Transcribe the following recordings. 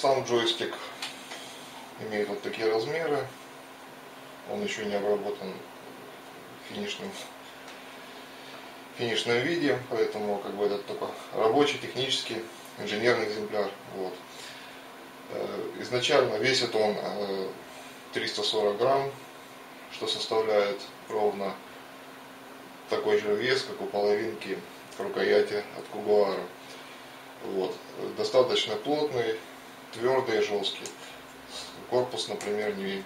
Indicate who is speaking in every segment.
Speaker 1: Сам джойстик имеет вот такие размеры. Он еще не обработан финишным, финишном виде, поэтому как бы это только рабочий, технический, инженерный экземпляр. Вот. Э, изначально весит он 340 э, грамм, что составляет ровно такой же вес, как у половинки рукояти от кугуара. Вот. Достаточно плотный, твердый и жесткий. Корпус, например, не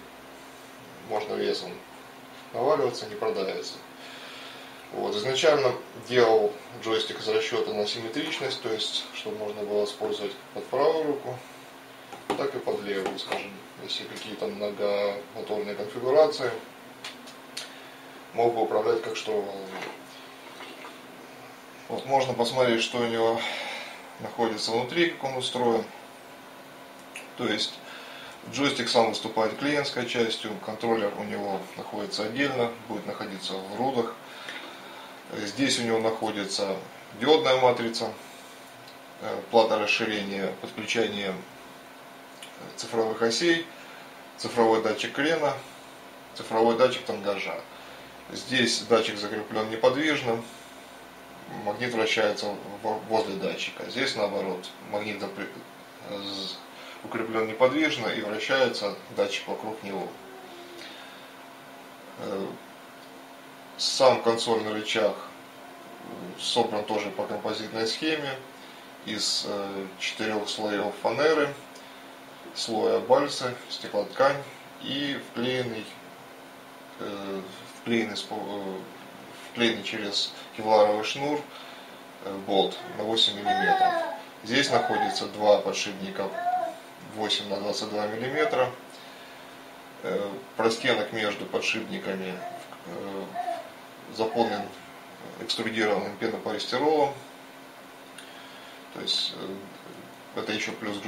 Speaker 1: можно весом наваливаться, не продавится. Вот. Изначально делал джойстик из расчета на симметричность, то есть, чтобы можно было использовать под правую руку, так и под левую, скажем, если какие-то многомоторные конфигурации, мог бы управлять как что Вот можно посмотреть, что у него находится внутри, как он устроен. То есть джойстик сам выступает клиентской частью, контроллер у него находится отдельно, будет находиться в рудах. Здесь у него находится диодная матрица, э, плата расширения, подключение цифровых осей, цифровой датчик крена, цифровой датчик тангажа. Здесь датчик закреплен неподвижно, магнит вращается возле датчика. Здесь наоборот, магнит укреплен неподвижно и вращается датчик вокруг него. Э, сам консольный рычаг собран тоже по композитной схеме из э, четырех слоев фанеры, слоя бальса, стеклоткань и вклеенный, э, вклеенный, вклеенный через кевларовый шнур болт на 8 мм. Здесь находится два подшипника 8 на 22 мм. Простенок между подшипниками э, заполнен экструдированным пенополистиролом. То есть э, это еще плюс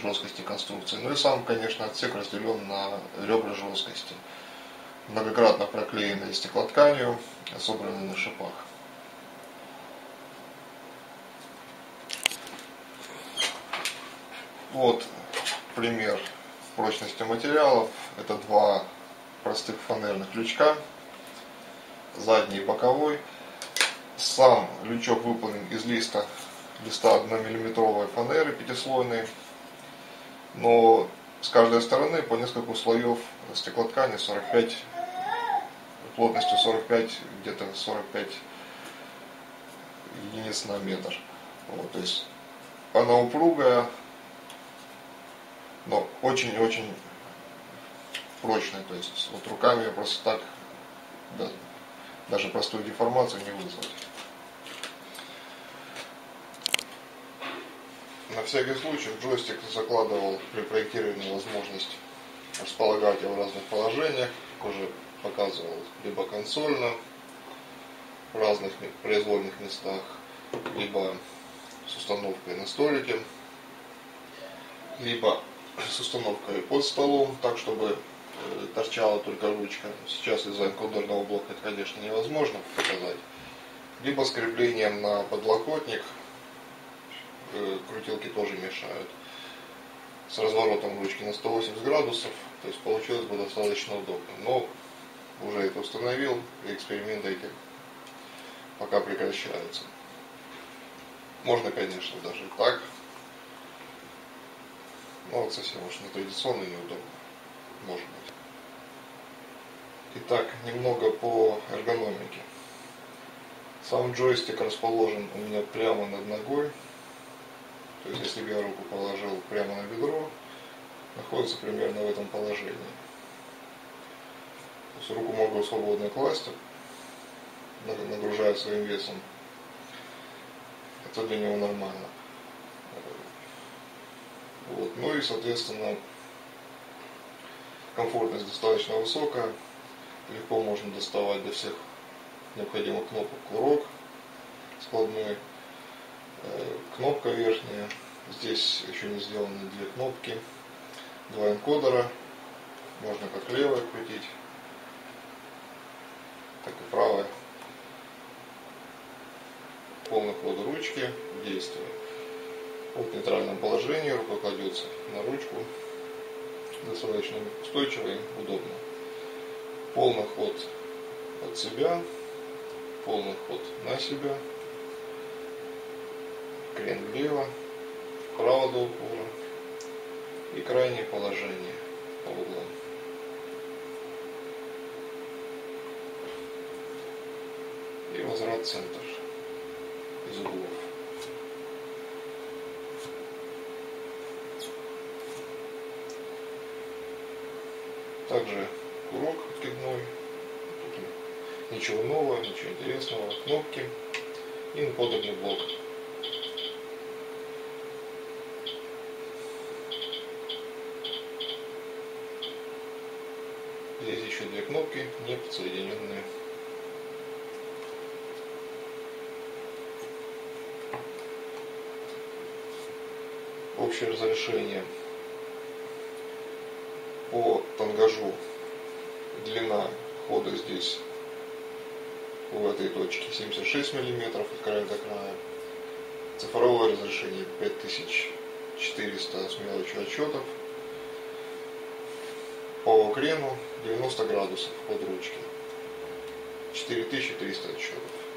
Speaker 1: жесткости конструкции. Ну и сам, конечно, отсек разделен на ребра жесткости. Многократно проклеенные стеклотканью, собранные на шипах. Вот пример прочности материалов. Это два простых фанерных лючка, задний и боковой. Сам лючок выполнен из листа, листа 1-миллиметровой фанеры пятислойной, но с каждой стороны по несколько слоев стеклоткани 45 плотностью 45 где-то 45 единиц на метр вот, то есть она упругая но очень-очень прочный, то есть вот руками просто так да, даже простую деформацию не вызвать. На всякий случай в джойстик закладывал при проектировании возможность располагать его в разных положениях, уже показывал либо консольно, в разных произвольных местах, либо с установкой на столике, либо с установкой под столом, так чтобы э, торчала только ручка. Сейчас из-за энкодерного блока это, конечно, невозможно показать. Либо с креплением на подлокотник, э, крутилки тоже мешают. С разворотом ручки на 180 градусов, то есть получилось бы достаточно удобно. Но уже это установил, и эксперименты эти пока прекращаются. Можно, конечно, даже так, ну вот совсем уж не традиционно и неудобно. Может быть. Итак, немного по эргономике. Сам джойстик расположен у меня прямо над ногой. То есть, если бы я руку положил прямо на бедро, находится примерно в этом положении. То есть руку могу свободно класть, нагружая своим весом. Это для него нормально. Вот. Ну и, соответственно, комфортность достаточно высокая. Легко можно доставать до всех необходимых кнопок курок складной. Э, кнопка верхняя. Здесь еще не сделаны две кнопки. Два энкодера. Можно как левая крутить, так и правая. Полный ход ручки в нейтральном положении, рука кладется на ручку, достаточно устойчиво и удобно. Полный ход от себя, полный ход на себя, крен влево, вправо до упора и крайнее положение по углам. И возврат в центр из углов. Также курок откидной. Тут ничего нового, ничего интересного. Кнопки и наподобный блок. Здесь еще две кнопки, не подсоединенные. Общее разрешение по тангажу длина хода здесь в этой точке 76 миллиметров от края до края. Цифровое разрешение 5400 с мелочью отчетов. По крену 90 градусов под ручки. 4300 отчетов.